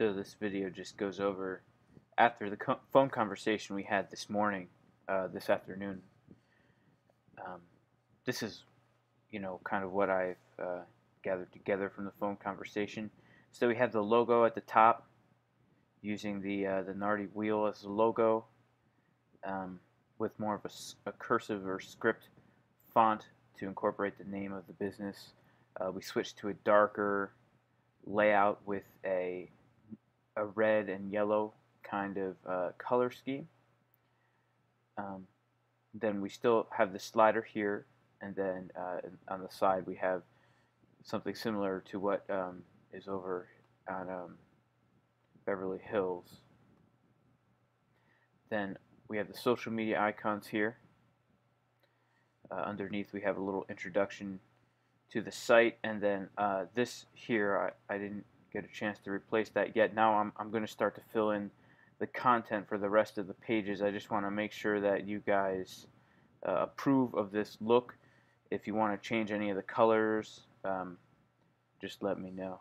So this video just goes over after the co phone conversation we had this morning, uh, this afternoon. Um, this is, you know, kind of what I've uh, gathered together from the phone conversation. So we have the logo at the top, using the uh, the Nardi wheel as the logo, um, with more of a, a, cursive or script font to incorporate the name of the business. Uh, we switched to a darker layout with a a red and yellow kind of uh, color scheme. Um, then we still have the slider here, and then uh, on the side we have something similar to what um, is over on um, Beverly Hills. Then we have the social media icons here. Uh, underneath we have a little introduction to the site, and then uh, this here I, I didn't get a chance to replace that yet. Now I'm, I'm going to start to fill in the content for the rest of the pages. I just want to make sure that you guys uh, approve of this look. If you want to change any of the colors, um, just let me know.